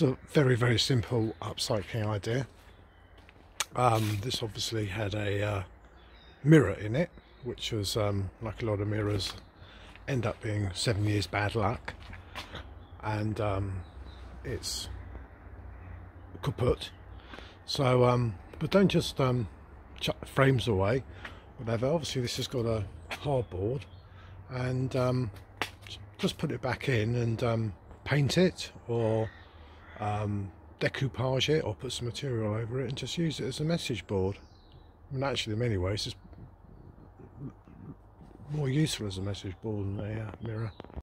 A very, very simple upcycling idea. Um, this obviously had a uh, mirror in it, which was um, like a lot of mirrors end up being seven years bad luck. And um, it's kaput. So, um, but don't just um, chuck the frames away, whatever. Obviously, this has got a hardboard, and um, just put it back in and paint it or um, decoupage it or put some material over it and just use it as a message board. I mean, actually, in many ways, it's more useful as a message board than a uh, mirror.